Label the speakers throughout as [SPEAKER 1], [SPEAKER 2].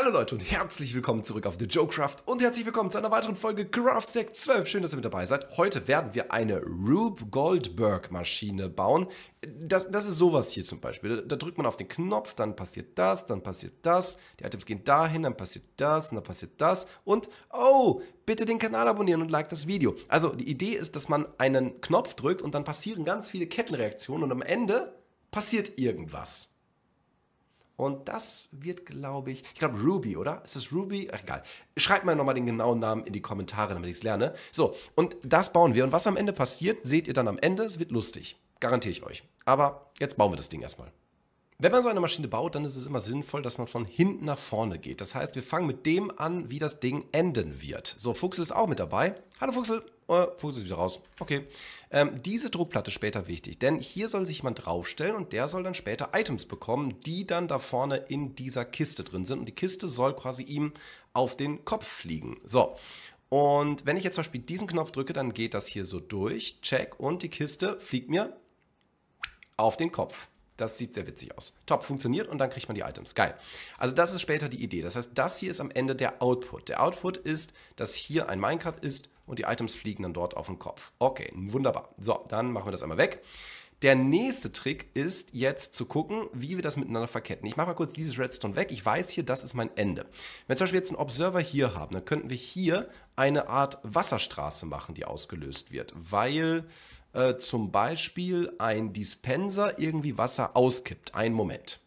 [SPEAKER 1] Hallo Leute und herzlich willkommen zurück auf The Joe Craft und herzlich willkommen zu einer weiteren Folge Craft Deck 12. Schön, dass ihr mit dabei seid. Heute werden wir eine Rube Goldberg Maschine bauen. Das, das ist sowas hier zum Beispiel. Da, drückt man auf den Knopf, dann passiert das, dann passiert das. Die Items gehen dahin, dann passiert das und dann passiert das. Und, oh, bitte den Kanal abonnieren und like das Video. Also die Idee ist, dass man einen Knopf drückt und dann passieren ganz viele Kettenreaktionen und am Ende passiert irgendwas. Und das wird, glaube ich, ich glaube Ruby, oder? Ist das Ruby? Ach, egal. Schreibt mal nochmal den genauen Namen in die Kommentare, damit ich es lerne. So, und das bauen wir. Und was am Ende passiert, seht ihr dann am Ende. Es wird lustig. Garantiere ich euch. Aber jetzt bauen wir das Ding erstmal. Wenn man so eine Maschine baut, dann ist es immer sinnvoll, dass man von hinten nach vorne geht. Das heißt, wir fangen mit dem an, wie das Ding enden wird. So, Fuchsel ist auch mit dabei. Hallo Fuchsel. Oh, Fuchsel ist wieder raus. Okay. Ähm, diese Druckplatte später wichtig, denn hier soll sich jemand draufstellen und der soll dann später Items bekommen, die dann da vorne in dieser Kiste drin sind. Und die Kiste soll quasi ihm auf den Kopf fliegen. So. Und wenn ich jetzt zum Beispiel diesen Knopf drücke, dann geht das hier so durch. Check. Und die Kiste fliegt mir auf den Kopf. Das sieht sehr witzig aus. Top, funktioniert und dann kriegt man die Items. Geil. Also das ist später die Idee. Das heißt, das hier ist am Ende der Output. Der Output ist, dass hier ein Minecart ist und die Items fliegen dann dort auf den Kopf. Okay, wunderbar. So, dann machen wir das einmal weg. Der nächste Trick ist jetzt zu gucken, wie wir das miteinander verketten. Ich mache mal kurz dieses Redstone weg. Ich weiß hier, das ist mein Ende. Wenn wir zum Beispiel jetzt einen Observer hier haben, dann könnten wir hier eine Art Wasserstraße machen, die ausgelöst wird, weil äh, zum Beispiel ein Dispenser irgendwie Wasser auskippt. Einen Moment.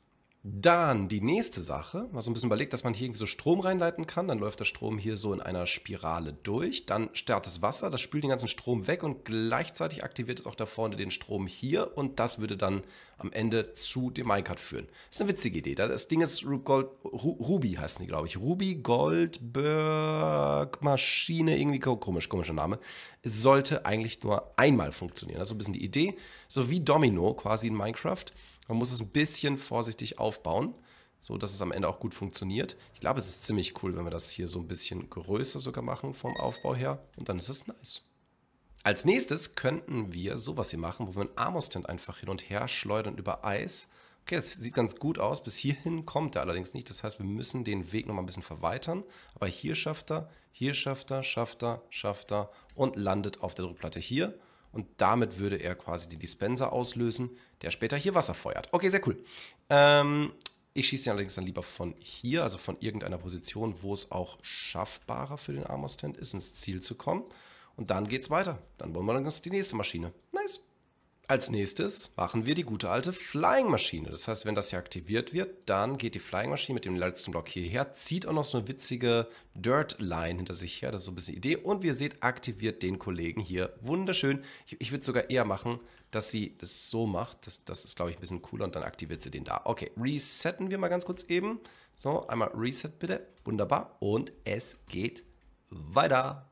[SPEAKER 1] Dann die nächste Sache, mal so ein bisschen überlegt, dass man hier irgendwie so Strom reinleiten kann. Dann läuft der Strom hier so in einer Spirale durch. Dann startet das Wasser, das spült den ganzen Strom weg und gleichzeitig aktiviert es auch da vorne den Strom hier. Und das würde dann am Ende zu dem Minecart führen. Das ist eine witzige Idee. Das Ding ist Gold, Ruby heißt die, glaube ich. Ruby Goldberg Maschine, irgendwie komisch, komischer Name. Es sollte eigentlich nur einmal funktionieren. Das ist so ein bisschen die Idee. So wie Domino quasi in Minecraft. Man muss es ein bisschen vorsichtig aufbauen, so dass es am Ende auch gut funktioniert. Ich glaube, es ist ziemlich cool, wenn wir das hier so ein bisschen größer sogar machen vom Aufbau her. Und dann ist es nice. Als nächstes könnten wir sowas hier machen, wo wir einen Armor-Stand einfach hin und her schleudern über Eis. Okay, das sieht ganz gut aus. Bis hierhin kommt er allerdings nicht. Das heißt, wir müssen den Weg nochmal ein bisschen verweitern. Aber hier schafft er, hier schafft er, schafft er, schafft er und landet auf der Druckplatte hier und damit würde er quasi die Dispenser auslösen, der später hier Wasser feuert. Okay, sehr cool. Ähm, ich schieße ihn allerdings dann lieber von hier, also von irgendeiner Position, wo es auch schaffbarer für den Armor Stand ist, ins Ziel zu kommen. Und dann geht's weiter. Dann wollen wir dann die nächste Maschine. Nice. Als nächstes machen wir die gute alte Flying-Maschine. Das heißt, wenn das hier aktiviert wird, dann geht die Flying-Maschine mit dem letzten Block hierher, zieht auch noch so eine witzige Dirt-Line hinter sich her. Das ist so ein bisschen Idee. Und wie ihr seht, aktiviert den Kollegen hier. Wunderschön. Ich, ich würde sogar eher machen, dass sie das so macht. Das, das ist, glaube ich, ein bisschen cooler und dann aktiviert sie den da. Okay, resetten wir mal ganz kurz eben. So, einmal Reset bitte. Wunderbar. Und es geht weiter.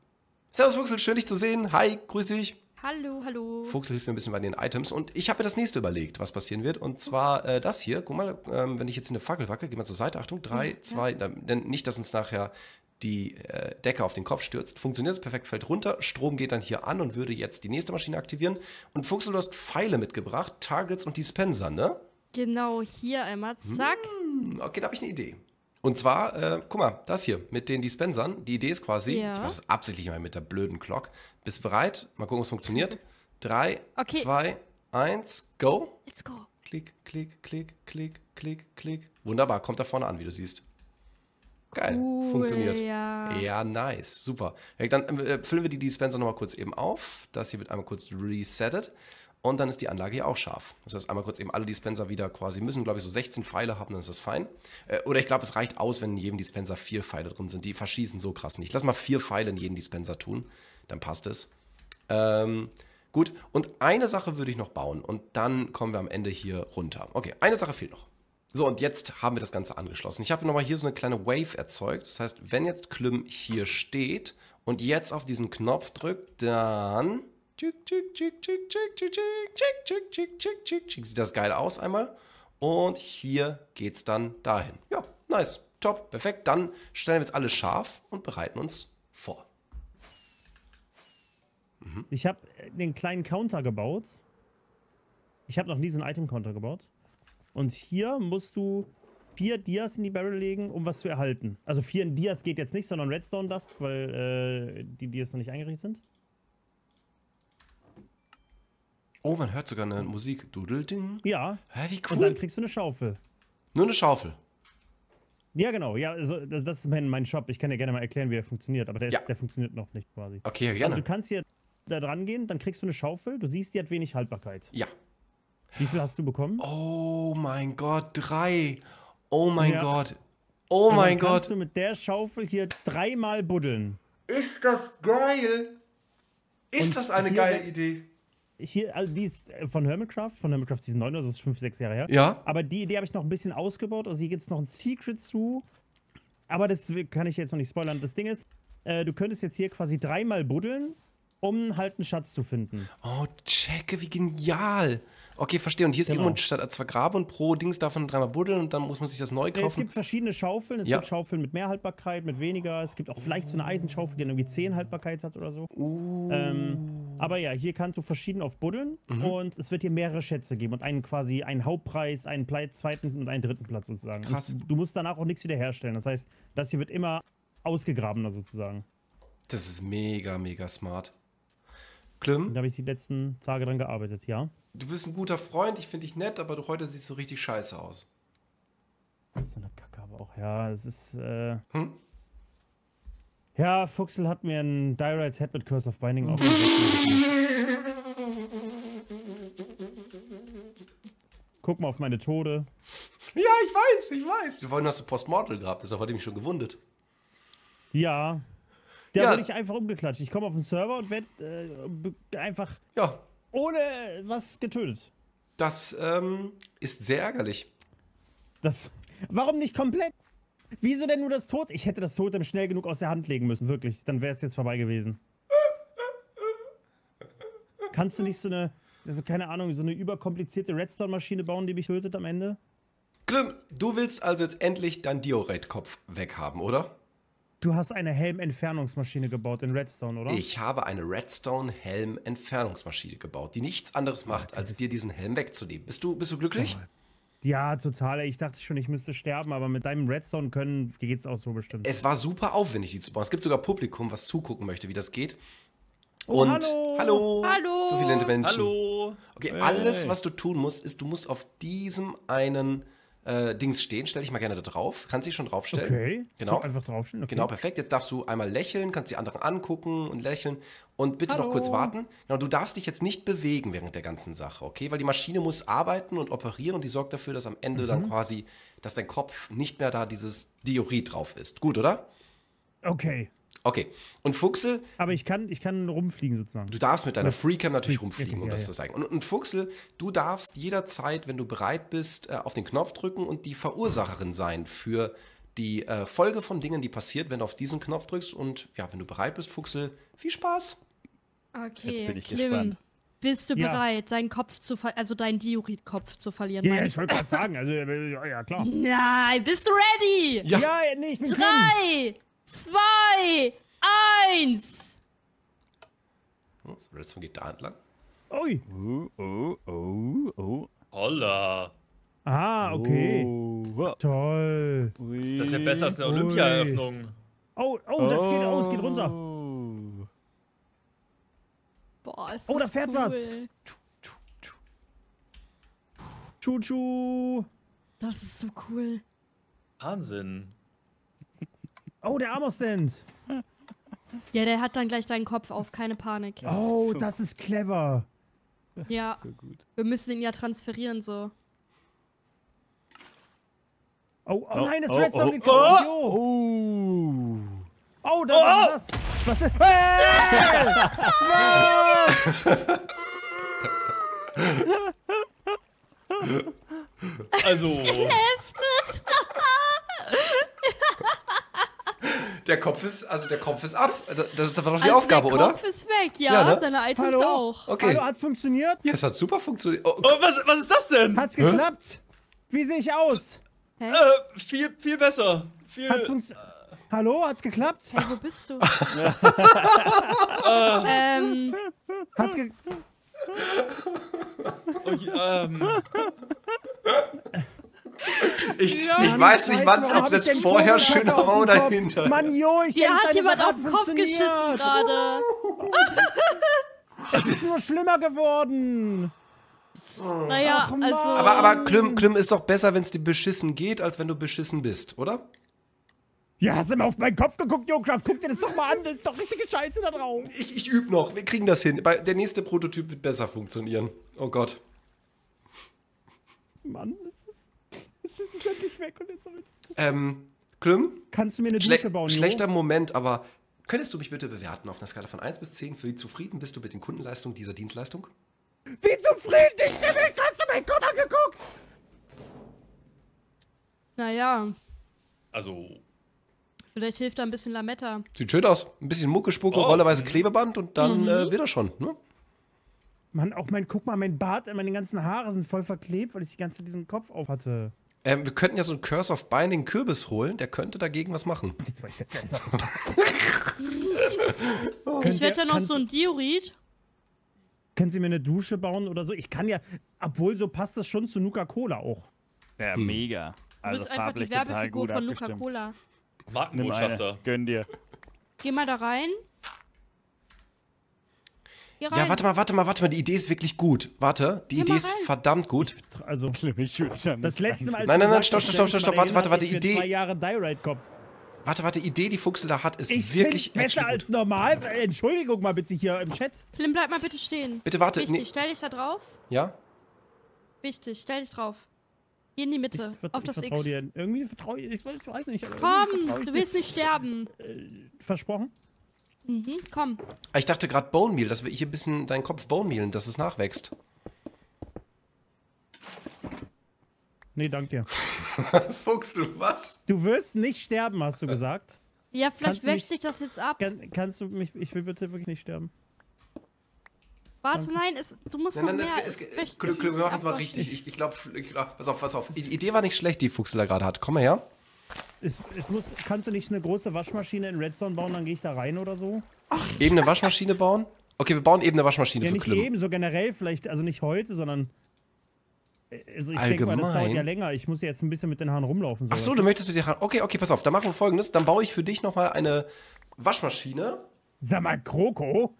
[SPEAKER 1] Servus Fuchsel, schön dich zu sehen. Hi, grüß dich.
[SPEAKER 2] Hallo, hallo.
[SPEAKER 1] Fuchs hilft mir ein bisschen bei den Items. Und ich habe mir das nächste überlegt, was passieren wird. Und zwar äh, das hier. Guck mal, ähm, wenn ich jetzt in eine Fackel packe, geh mal zur Seite. Achtung, drei, mhm, zwei. Ja. Denn nicht, dass uns nachher die äh, Decke auf den Kopf stürzt. Funktioniert es perfekt, fällt runter. Strom geht dann hier an und würde jetzt die nächste Maschine aktivieren. Und Fuchs, du hast Pfeile mitgebracht, Targets und Dispenser, ne?
[SPEAKER 2] Genau, hier einmal, zack.
[SPEAKER 1] Hm, okay, da habe ich eine Idee. Und zwar, äh, guck mal, das hier mit den Dispensern. Die Idee ist quasi, ja. ich mache das absichtlich mal mit der blöden Clock. Bist du bereit? Mal gucken, was funktioniert. Drei, okay. zwei, eins, go.
[SPEAKER 2] Let's go.
[SPEAKER 1] Klick, klick, klick, klick, klick, klick. Wunderbar, kommt da vorne an, wie du siehst. Geil, cool, funktioniert. Ja. ja, nice, super. Dann äh, füllen wir die Dispenser nochmal kurz eben auf. Das hier wird einmal kurz resettet. Und dann ist die Anlage hier auch scharf. Das heißt, einmal kurz eben alle Dispenser wieder quasi müssen, glaube ich, so 16 Pfeile haben, dann ist das fein. Äh, oder ich glaube, es reicht aus, wenn in jedem Dispenser vier Pfeile drin sind. Die verschießen so krass nicht. Lass mal vier Pfeile in jeden Dispenser tun, dann passt es. Ähm, gut, und eine Sache würde ich noch bauen und dann kommen wir am Ende hier runter. Okay, eine Sache fehlt noch. So, und jetzt haben wir das Ganze angeschlossen. Ich habe nochmal hier so eine kleine Wave erzeugt. Das heißt, wenn jetzt Klüm hier steht und jetzt auf diesen Knopf drückt, dann Sieht das geil aus einmal. Und hier geht's dann dahin. Ja, nice. Top, perfekt. Dann stellen wir jetzt alles scharf und bereiten uns vor.
[SPEAKER 3] Mhm. Ich habe den kleinen Counter gebaut. Ich habe noch nie so einen Item-Counter gebaut. Und hier musst du vier Dias in die Barrel legen, um was zu erhalten. Also vier Dias geht jetzt nicht, sondern Redstone Dust, weil äh, die Dias noch nicht eingerichtet sind.
[SPEAKER 1] Oh, man hört sogar eine Musik. Dudelding.
[SPEAKER 3] Ja.
[SPEAKER 1] Hä, wie
[SPEAKER 3] Und dann
[SPEAKER 1] cool.
[SPEAKER 3] kriegst du eine Schaufel.
[SPEAKER 1] Nur eine Schaufel.
[SPEAKER 3] Ja, genau. Ja, also das, ist mein, mein Shop. Ich kann dir gerne mal erklären, wie er funktioniert, aber der, ist,
[SPEAKER 1] Ja.
[SPEAKER 3] der funktioniert noch nicht quasi.
[SPEAKER 1] Okay, ja,
[SPEAKER 3] Also
[SPEAKER 1] gerne.
[SPEAKER 3] du kannst hier da dran gehen, dann kriegst du eine Schaufel. Du siehst, die hat wenig Haltbarkeit.
[SPEAKER 1] ja.
[SPEAKER 3] Wie viel hast du bekommen?
[SPEAKER 1] Oh mein Gott, drei. Oh mein
[SPEAKER 3] Ja.
[SPEAKER 1] Gott. Oh
[SPEAKER 3] Und
[SPEAKER 1] mein
[SPEAKER 3] dann kannst
[SPEAKER 1] Gott.
[SPEAKER 3] du mit der Schaufel hier dreimal buddeln.
[SPEAKER 1] Ist das geil? Ist
[SPEAKER 3] Und
[SPEAKER 1] das eine geile Idee?
[SPEAKER 3] Hier, also die ist äh, von Hermitcraft, von Hermitcraft Season 9, also das ist 5, 6 Jahre her.
[SPEAKER 1] Ja.
[SPEAKER 3] Aber die Idee habe ich noch ein bisschen ausgebaut. Also hier gibt es noch ein Secret zu. Aber das kann ich jetzt noch nicht spoilern. Das Ding ist, äh, du könntest jetzt hier quasi dreimal buddeln, um halt einen Schatz zu finden.
[SPEAKER 1] Oh, checke, wie genial. Okay, verstehe. Und hier ist
[SPEAKER 3] Genau.
[SPEAKER 1] irgendwo statt zwei Grabe und pro Dings davon dreimal buddeln und dann muss man sich das neu
[SPEAKER 3] Äh, Es
[SPEAKER 1] kaufen.
[SPEAKER 3] gibt verschiedene Schaufeln. Es
[SPEAKER 1] Ja.
[SPEAKER 3] gibt Schaufeln mit mehr Haltbarkeit, mit weniger. Es gibt auch vielleicht so eine Eisenschaufel, die dann irgendwie 10 Haltbarkeit hat oder so.
[SPEAKER 1] Uh.
[SPEAKER 3] Ähm, aber ja, hier kannst du verschieden oft buddeln
[SPEAKER 1] Mhm.
[SPEAKER 3] und es wird dir mehrere Schätze geben und einen quasi einen Hauptpreis, einen zweiten und einen dritten Platz sozusagen.
[SPEAKER 1] Krass.
[SPEAKER 3] Und du musst danach auch nichts wiederherstellen. Das heißt, das hier wird immer ausgegrabener sozusagen.
[SPEAKER 1] Das ist mega, mega smart. Klim,
[SPEAKER 3] Da habe ich die letzten Tage dran gearbeitet, ja.
[SPEAKER 1] du bist ein guter Freund, ich finde dich nett, aber du heute siehst so richtig scheiße aus.
[SPEAKER 3] Das ist eine Kacke, aber auch, ja, es ist, äh,
[SPEAKER 1] Hm?
[SPEAKER 3] Ja, Fuchsel hat mir ein Direct Head mit Curse of Binding aufgesetzt. Guck mal auf meine Tode.
[SPEAKER 1] Ja, ich weiß, ich weiß. Du vorhin hast du Postmortal gehabt, das hat mich schon gewundert.
[SPEAKER 3] Ja. Da
[SPEAKER 1] Ja.
[SPEAKER 3] wurde ich einfach umgeklatscht. Ich komme auf den Server und werde äh, einfach
[SPEAKER 1] Ja,
[SPEAKER 3] ohne was getötet.
[SPEAKER 1] das ähm, ist sehr ärgerlich.
[SPEAKER 3] Das. Warum nicht komplett? Wieso denn nur das Tod? Ich hätte das Totem schnell genug aus der Hand legen müssen, wirklich. Dann wäre es jetzt vorbei gewesen. Kannst du nicht so eine, also keine Ahnung, so eine überkomplizierte Redstone-Maschine bauen, die mich tötet am Ende?
[SPEAKER 1] Klim, du willst also jetzt endlich deinen Diorite-Kopf weghaben, oder?
[SPEAKER 3] Du hast eine Helm-Entfernungsmaschine gebaut in Redstone, oder?
[SPEAKER 1] Ich habe eine Redstone-Helm-Entfernungsmaschine gebaut, die nichts anderes macht, als dir diesen Helm wegzunehmen. Bist du, bist du glücklich?
[SPEAKER 3] Ja, total. Ich dachte schon, ich müsste sterben, aber mit deinem Redstone können geht's auch so bestimmt.
[SPEAKER 1] Es war super aufwendig, die zu bauen. Es gibt sogar Publikum, was zugucken möchte, wie das geht.
[SPEAKER 3] Oh,
[SPEAKER 1] Und
[SPEAKER 3] hallo.
[SPEAKER 1] hallo,
[SPEAKER 2] Hallo.
[SPEAKER 1] so viele Menschen.
[SPEAKER 4] Hallo.
[SPEAKER 1] Okay,
[SPEAKER 4] Hey.
[SPEAKER 1] alles, was du tun musst, ist, du musst auf diesem einen äh, Dings stehen. Stell dich mal gerne da drauf. Kannst dich schon draufstellen.
[SPEAKER 3] Okay.
[SPEAKER 1] Genau.
[SPEAKER 3] So einfach draufstehen. Okay.
[SPEAKER 1] Genau, perfekt. Jetzt darfst du einmal lächeln, kannst die anderen angucken und lächeln. Und bitte noch
[SPEAKER 3] Hallo.
[SPEAKER 1] kurz warten. Genau, du darfst dich jetzt nicht bewegen während der ganzen Sache, okay? Weil die Maschine muss arbeiten und operieren und die sorgt dafür, dass am Ende
[SPEAKER 3] Mhm.
[SPEAKER 1] dann quasi, dass dein Kopf nicht mehr da dieses Diorit drauf ist. Gut, oder?
[SPEAKER 3] Okay.
[SPEAKER 1] Okay. Und Fuchsel,
[SPEAKER 3] Aber ich kann, ich kann rumfliegen sozusagen.
[SPEAKER 1] Du darfst mit deiner Freecam natürlich
[SPEAKER 3] Free-
[SPEAKER 1] rumfliegen,
[SPEAKER 3] okay,
[SPEAKER 1] um
[SPEAKER 3] ja,
[SPEAKER 1] das
[SPEAKER 3] ja.
[SPEAKER 1] zu zeigen. Und, und Fuchsel, du darfst jederzeit, wenn du bereit bist, äh, auf den Knopf drücken und die Verursacherin sein für die äh, Folge von Dingen, die passiert, wenn du auf diesen Knopf drückst. Und ja, wenn du bereit bist, Fuchsel, viel Spaß.
[SPEAKER 2] Okay,
[SPEAKER 4] Jetzt bin ich
[SPEAKER 2] Klim,
[SPEAKER 4] gespannt.
[SPEAKER 2] bist du
[SPEAKER 3] Ja.
[SPEAKER 2] bereit, deinen Kopf zu ver also deinen Diorit-Kopf zu verlieren?
[SPEAKER 3] Ja,
[SPEAKER 2] meine
[SPEAKER 3] ich wollte gerade sagen, also, ja, ja, klar.
[SPEAKER 2] Nein, bist du ready?
[SPEAKER 1] Ja.
[SPEAKER 3] Ja, nee, ich bin.
[SPEAKER 2] Drei, zwei, eins.
[SPEAKER 1] Oh, Das Redstone geht da entlang.
[SPEAKER 3] Ui.
[SPEAKER 4] Oh, oh, oh, oh. Holla.
[SPEAKER 3] Ah, okay.
[SPEAKER 4] Oh.
[SPEAKER 3] Toll.
[SPEAKER 4] Ui.
[SPEAKER 5] Das ist ja besser als eine. Olympia-Eröffnung.
[SPEAKER 3] Oh, oh, das geht, oh, es geht runter.
[SPEAKER 4] Oh.
[SPEAKER 2] Boah, ist
[SPEAKER 3] Oh, da fährt
[SPEAKER 2] cool.
[SPEAKER 3] was. Chuchu.
[SPEAKER 2] Das ist so cool.
[SPEAKER 5] Wahnsinn.
[SPEAKER 3] Oh, der Armor-Stand.
[SPEAKER 2] Ja, der hat dann gleich deinen Kopf auf, keine Panik.
[SPEAKER 3] Oh,
[SPEAKER 4] so-
[SPEAKER 3] das ist clever.
[SPEAKER 2] Ja,
[SPEAKER 4] So gut.
[SPEAKER 2] wir müssen ihn ja transferieren so.
[SPEAKER 3] Oh, oh,
[SPEAKER 4] Oh,
[SPEAKER 3] nein, das
[SPEAKER 4] oh,
[SPEAKER 3] Redstone
[SPEAKER 4] oh,
[SPEAKER 3] kaputt. Jo.
[SPEAKER 4] Oh.
[SPEAKER 3] Oh, das ist das. Was ist hey! Was?
[SPEAKER 5] Also,
[SPEAKER 1] Der Kopf ist, also der Kopf ist ab. Das ist aber doch die
[SPEAKER 2] Also
[SPEAKER 1] Aufgabe,
[SPEAKER 2] der
[SPEAKER 1] oder?
[SPEAKER 2] Kopf ist weg, ja,
[SPEAKER 1] Ja, ne?
[SPEAKER 2] seine Items
[SPEAKER 3] Hallo?
[SPEAKER 2] auch.
[SPEAKER 1] Okay.
[SPEAKER 3] Hallo, hat's funktioniert?
[SPEAKER 1] Ja, es hat super funktioniert. Oh,
[SPEAKER 5] oh, was, was ist das denn?
[SPEAKER 3] Hat's geklappt? Wie sehe ich aus?
[SPEAKER 2] Hä?
[SPEAKER 5] Äh, viel, viel besser. Viel.
[SPEAKER 3] Hat's funktioniert? Hallo, hat's geklappt?
[SPEAKER 2] Hey, wo bist du? ähm,
[SPEAKER 3] Hat's ge
[SPEAKER 5] Oh, ähm,
[SPEAKER 1] Ich,
[SPEAKER 2] Ja.
[SPEAKER 1] ich weiß nicht, wann, ob es
[SPEAKER 3] ich
[SPEAKER 1] jetzt vorher schöner war oder hinterher.
[SPEAKER 3] Mann, jo, ich
[SPEAKER 2] Dir hat jemand auf den Kopf geschissen gerade.
[SPEAKER 3] Es ist nur schlimmer geworden.
[SPEAKER 2] Naja,
[SPEAKER 3] Ach,
[SPEAKER 2] also.
[SPEAKER 1] Aber, aber Klüm, Klüm ist doch besser, wenn es dir beschissen geht, als wenn du beschissen bist, oder?
[SPEAKER 3] Ja, hast du mal auf meinen Kopf geguckt, Jokraft? Guck dir das doch mal an, das ist doch richtige Scheiße da drauf.
[SPEAKER 1] Ich, ich übe noch, wir kriegen das hin. Der nächste Prototyp wird besser funktionieren. Oh Gott.
[SPEAKER 3] Mann, ist endlich weg und jetzt damit.
[SPEAKER 1] Ähm, Klüm,
[SPEAKER 3] Kannst du mir eine
[SPEAKER 1] schle
[SPEAKER 3] Dusche bauen, Jo?
[SPEAKER 1] schlechter Moment, aber könntest du mich bitte bewerten auf einer Skala von 1 bis 10? Wie zufrieden bist du mit den Kundenleistungen dieser Dienstleistung?
[SPEAKER 3] Wie zufrieden ich bin, hast du meinen Kopf angeguckt?
[SPEAKER 2] Naja,
[SPEAKER 5] Also,
[SPEAKER 2] vielleicht hilft da ein bisschen Lametta.
[SPEAKER 1] Sieht schön aus. Ein bisschen Muckespucke,
[SPEAKER 5] Oh.
[SPEAKER 1] rollerweise Klebeband und dann äh, wird er schon. Ne?
[SPEAKER 3] Mann, auch mein, guck mal, mein Bart, meine ganzen Haare sind voll verklebt, weil ich die ganze Zeit diesen Kopf auf hatte.
[SPEAKER 1] Ähm, wir könnten ja so einen Curse of Binding Kürbis holen, der könnte dagegen was machen.
[SPEAKER 3] Ich
[SPEAKER 2] wette noch so ein Diorit.
[SPEAKER 3] Können Sie mir eine Dusche bauen oder so? Ich kann ja, obwohl so passt das schon zu Nuka-Cola auch.
[SPEAKER 4] Ja,
[SPEAKER 1] Hm.
[SPEAKER 4] mega.
[SPEAKER 2] Du
[SPEAKER 4] Also
[SPEAKER 2] bist einfach die Werbefigur
[SPEAKER 4] gut
[SPEAKER 2] von.
[SPEAKER 4] Nimm eine.
[SPEAKER 5] Markenbotschafter.
[SPEAKER 4] Gönn dir.
[SPEAKER 2] Geh mal da rein. Geh rein.
[SPEAKER 1] Ja, warte mal, warte mal, warte mal. Die Idee ist wirklich gut. Warte, die
[SPEAKER 2] Geh
[SPEAKER 1] Idee
[SPEAKER 2] mal
[SPEAKER 1] ist
[SPEAKER 2] rein.
[SPEAKER 1] verdammt gut.
[SPEAKER 3] Also,
[SPEAKER 4] Ich
[SPEAKER 3] das letzte Mal.
[SPEAKER 1] Nein, nein, nein, stopp, stopp, stopp, stopp, warte, warte,
[SPEAKER 3] hatte ich
[SPEAKER 1] Idee.
[SPEAKER 3] Zwei Jahre Direct-Kopf.
[SPEAKER 1] Warte, warte, die Idee, die Fuchsela hat, ist
[SPEAKER 3] Ich
[SPEAKER 1] wirklich
[SPEAKER 3] besser als normal. Äh, Entschuldigung mal bitte hier im Chat.
[SPEAKER 2] Flim, bleib mal bitte stehen.
[SPEAKER 1] Bitte warte,
[SPEAKER 2] Wichtig,
[SPEAKER 1] nee.
[SPEAKER 2] stell dich da drauf.
[SPEAKER 1] Ja?
[SPEAKER 2] Wichtig, stell dich drauf. Hier in die Mitte,
[SPEAKER 3] Ich, vert-
[SPEAKER 2] auf
[SPEAKER 3] ich
[SPEAKER 2] das
[SPEAKER 3] vertraue
[SPEAKER 2] X.
[SPEAKER 3] dir. Irgendwie vertraue ich, ich weiß- ich nicht.
[SPEAKER 2] Komm,
[SPEAKER 3] ich
[SPEAKER 2] du willst nicht sterben.
[SPEAKER 3] Versprochen?
[SPEAKER 2] Mhm, komm.
[SPEAKER 1] Ich dachte gerade Bone Meal, dass wir hier ein bisschen deinen Kopf Bone Mealen, dass es nachwächst.
[SPEAKER 3] Nee, dank dir.
[SPEAKER 1] Fuchsel, was?
[SPEAKER 3] Du wirst nicht sterben, hast du gesagt.
[SPEAKER 2] Ja, vielleicht
[SPEAKER 3] du
[SPEAKER 2] wäscht sich das jetzt ab.
[SPEAKER 3] Kann, kannst du mich, ich will bitte wirklich nicht sterben.
[SPEAKER 2] Warte, nein, es, du musst
[SPEAKER 1] Nein,
[SPEAKER 2] noch
[SPEAKER 1] nein,
[SPEAKER 2] mehr.
[SPEAKER 1] es, es,
[SPEAKER 2] es
[SPEAKER 1] wir
[SPEAKER 2] sich
[SPEAKER 1] machen es mal richtig. Ich, ich glaube, ich glaub, pass auf, pass auf. Die Idee war nicht schlecht, die Fuchsela gerade hat. Komm mal her.
[SPEAKER 3] Es, es muss, kannst du nicht eine große Waschmaschine in Redstone bauen, dann gehe ich da rein oder so?
[SPEAKER 1] Eben eine Waschmaschine bauen? Okay, wir bauen eben eine Waschmaschine
[SPEAKER 3] Ja,
[SPEAKER 1] für
[SPEAKER 3] nicht
[SPEAKER 1] Klüm.
[SPEAKER 3] eben, so generell vielleicht, also nicht heute, sondern. Also ich denke mal, das dauert
[SPEAKER 1] Allgemein?
[SPEAKER 3] ja länger. Ich muss ja jetzt ein bisschen mit den Haaren rumlaufen.
[SPEAKER 1] Ach so, du möchtest mit dir ran. Okay, okay, pass auf. Dann machen wir folgendes. Dann baue ich für dich nochmal eine Waschmaschine.
[SPEAKER 3] Sag mal, Kroko?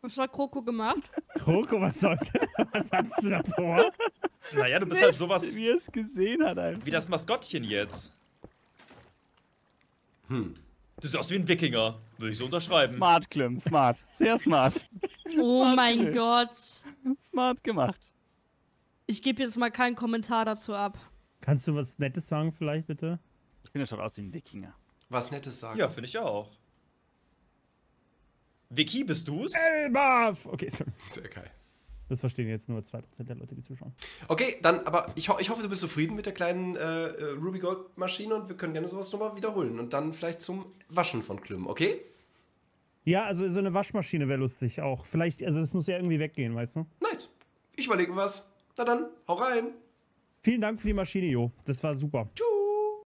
[SPEAKER 2] Was hat Kroko gemacht?
[SPEAKER 3] Kroko, was soll Was hast du da vor?
[SPEAKER 5] Naja, du bist halt sowas
[SPEAKER 4] Wie er es gesehen hat einfach.
[SPEAKER 5] wie das Maskottchen jetzt. Hm. Du siehst aus wie ein Wikinger. Würde ich so unterschreiben.
[SPEAKER 4] Smart, Klim, smart. Sehr smart.
[SPEAKER 2] Oh mein
[SPEAKER 4] gelöst.
[SPEAKER 2] Gott.
[SPEAKER 4] Smart gemacht.
[SPEAKER 2] Ich gebe jetzt mal keinen Kommentar dazu ab.
[SPEAKER 3] Kannst du was Nettes sagen, vielleicht bitte?
[SPEAKER 4] Ich finde, er schaut aus wie ein Wikinger.
[SPEAKER 1] Was Nettes sagen.
[SPEAKER 5] Ja, finde ich auch. Vicky, bist du's?
[SPEAKER 3] Elbaf! Okay, sorry.
[SPEAKER 1] Sehr geil.
[SPEAKER 3] Das verstehen jetzt nur 2% der Leute, die zuschauen.
[SPEAKER 1] Okay, dann, aber ich, ho ich hoffe, du bist zufrieden mit der kleinen äh, äh, Ruby Gold Maschine und wir können gerne sowas nochmal wiederholen und dann vielleicht zum Waschen von Klüm, okay?
[SPEAKER 3] Ja, also so eine Waschmaschine wäre lustig auch. Vielleicht, also das muss ja irgendwie weggehen, weißt du?
[SPEAKER 1] Nice. Ich überlege mir was. Na dann, hau rein.
[SPEAKER 3] Vielen Dank für die Maschine, Jo. Das war super.
[SPEAKER 1] Tschüss.